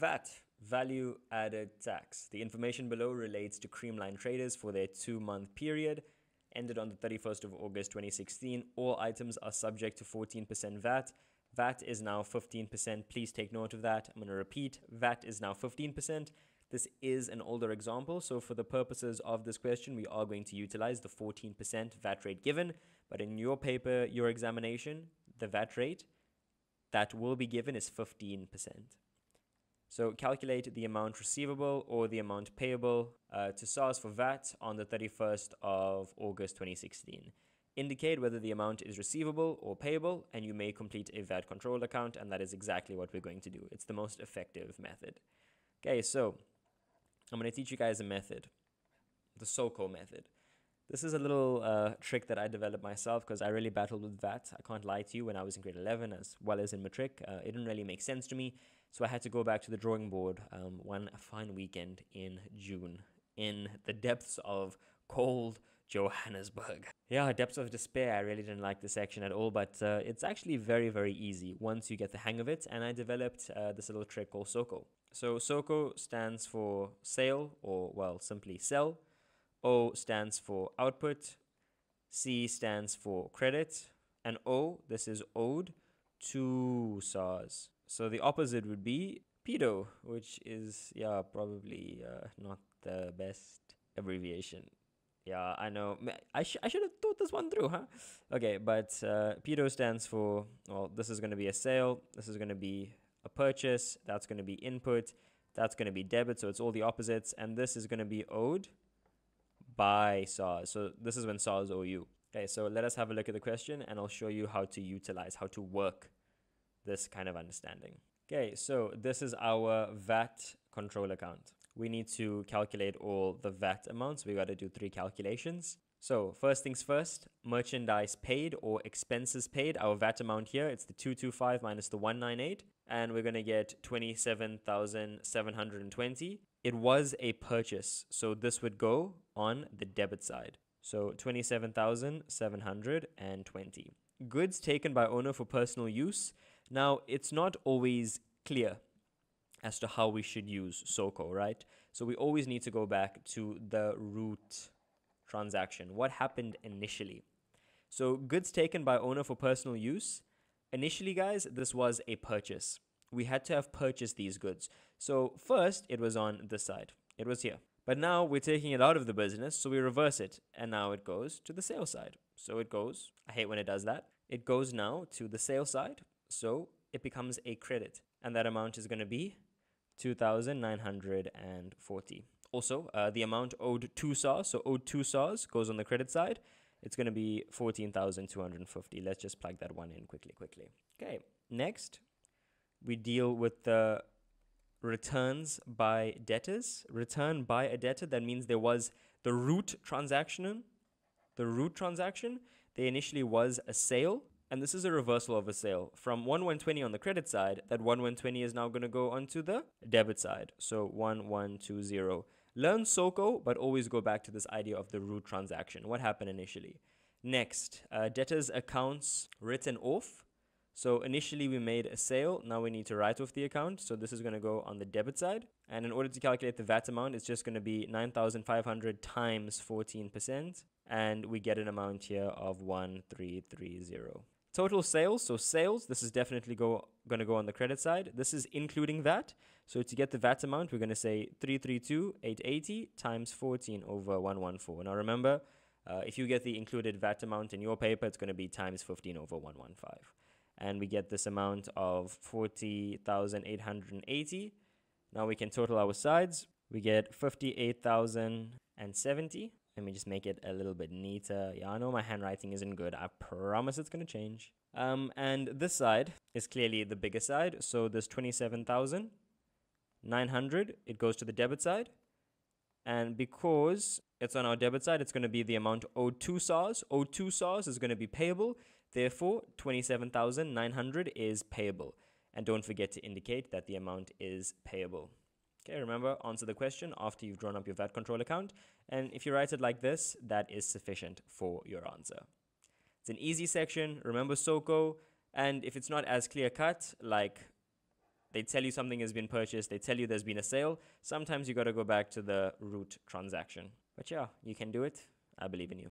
VAT, value added tax. The information below relates to Creamline traders for their two month period ended on the 31st of August 2016. All items are subject to 14% VAT. VAT is now 15%. Please take note of that. I'm going to repeat VAT is now 15%. This is an older example, so for the purposes of this question, we are going to utilize the 14% VAT rate given. But in your paper, your examination, the VAT rate that will be given is 15%. So calculate the amount receivable or the amount payable uh, to SARS for VAT on the 31st of August 2016. Indicate whether the amount is receivable or payable, and you may complete a VAT control account, and that is exactly what we're going to do. It's the most effective method. Okay, so I'm going to teach you guys a method, the SOCO method. This is a little uh, trick that I developed myself because I really battled with that. I can't lie to you when I was in grade 11 as well as in matric. Uh, it didn't really make sense to me. So I had to go back to the drawing board um, one fine weekend in June in the depths of cold Johannesburg. Yeah, depths of despair. I really didn't like this section at all, but uh, it's actually very, very easy once you get the hang of it. And I developed uh, this little trick called SOCO. So SOCO stands for sale, or well, simply sell. O stands for output. C stands for credit. And O, this is owed to SARS. So the opposite would be pedo, which is, yeah, probably uh, not the best abbreviation. Yeah, I know. I, sh- I should have thought this one through, huh? Okay, but uh, pedo stands for, well, this is going to be a sale. This is going to be a purchase. That's going to be input. That's going to be debit. So it's all the opposites. And this is going to be owed by SARS. So this is when SARS owe you. Okay, so let us have a look at the question and I'll show you how to utilize, how to work this kind of understanding. Okay, so this is our VAT control account. We need to calculate all the VAT amounts. We got to do three calculations. So first things first, merchandise paid or expenses paid. Our VAT amount here, it's the 225 minus the 198. And we're going to get 27,720. It was a purchase. So this would go on the debit side. So 27,720. Goods taken by owner for personal use. Now, it's not always clear as to how we should use SOCO, right? So we always need to go back to the root transaction. What happened initially? So goods taken by owner for personal use. Initially, guys, this was a purchase. We had to have purchased these goods. So first, it was on this side. It was here. But now we're taking it out of the business, so we reverse it. And now it goes to the sales side. So it goes, I hate when it does that. It goes now to the sales side. So it becomes a credit. And that amount is going to be 2,940. Also, uh, the amount owed to SARS, so owed to SARS goes on the credit side. It's going to be 14,250. Let's just plug that one in quickly, quickly. Okay, next, we deal with the returns by debtors. Return by a debtor, that means there was the root transaction. The root transaction, there initially was a sale and this is a reversal of a sale. From 1120 on the credit side, that 1120 is now going to go onto the debit side. So 1120. Learn SOCO, but always go back to this idea of the root transaction. What happened initially? Next, uh, debtors accounts written off. So initially we made a sale. Now we need to write off the account. So this is going to go on the debit side. And in order to calculate the VAT amount, it's just going to be 9,500 times 14%. And we get an amount here of 1330. Total sales, so sales, this is definitely go going to go on the credit side. This is including VAT. So to get the VAT amount, we're going to say 332,880 times 14 over 114. Now remember, uh, if you get the included VAT amount in your paper, it's going to be times 15 over 115. And we get this amount of 40,880. Now we can total our sides. We get 58,070 let me just make it a little bit neater. Yeah, I know my handwriting isn't good. I promise it's going to change. Um, and this side is clearly the bigger side. So there's 27,900. It goes to the debit side. And because it's on our debit side, it's going to be the amount owed to SARS. Owed to SARS is going to be payable. Therefore, 27,900 is payable. And don't forget to indicate that the amount is payable. Okay, remember, answer the question after you've drawn up your VAT control account. And if you write it like this, that is sufficient for your answer. It's an easy section. Remember SOCO. And if it's not as clear cut, like They tell you something has been purchased, they tell you there's been a sale. Sometimes you got to go back to the root transaction. But yeah, you can do it. I believe in you.